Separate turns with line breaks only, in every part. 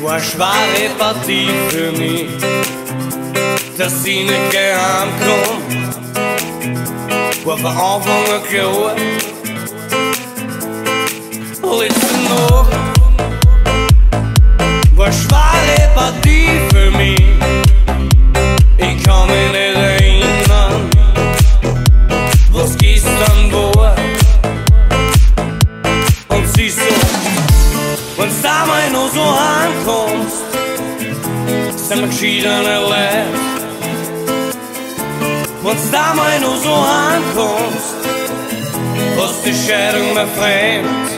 War schwere Partie für mich, dass sie nicht geheim kommt, war von Anfang an klar. Sind wir geschiedene Leute. Wenn's da mal noch so ankommst, hast die Scheidung mehr fremd.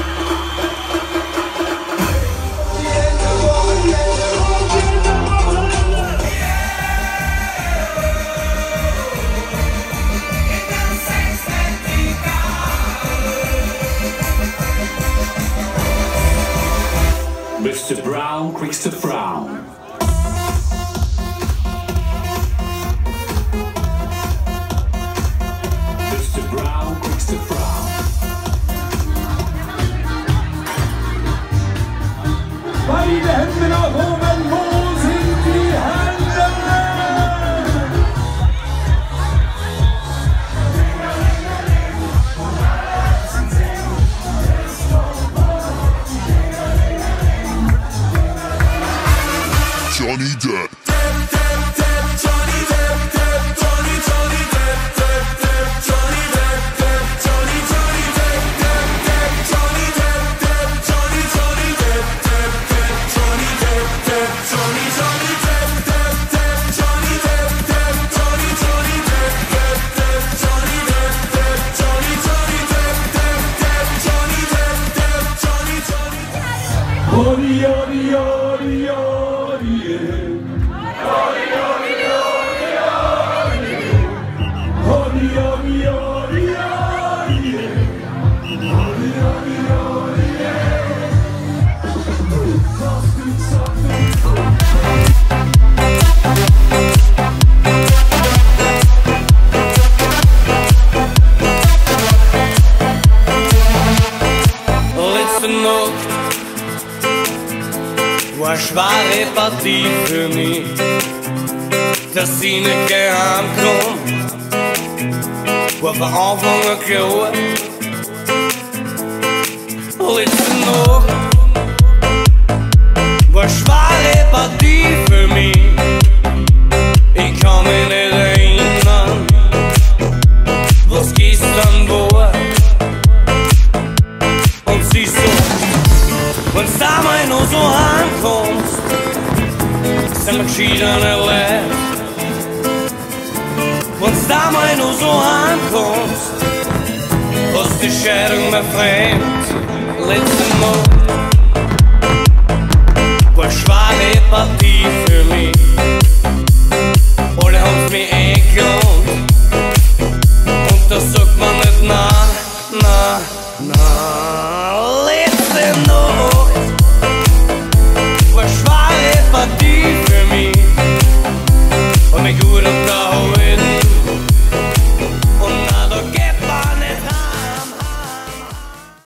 critics to
frown.
oh
ori, ori, ori, ori, ori, ori, ori, ori, Something,
something. War schwere Partie für mich, dass sie nicht geheim kommt, war von Anfang an klar. Letzte Nacht war schwere Partie wenn's da mal noch so ankommst, sind wir geschiedene Leute. Wenn's da mal noch so ankommst, hast die Scheidung mehr fremd. Letzte Nacht war schwere Partie für mich. Alle haben's mir.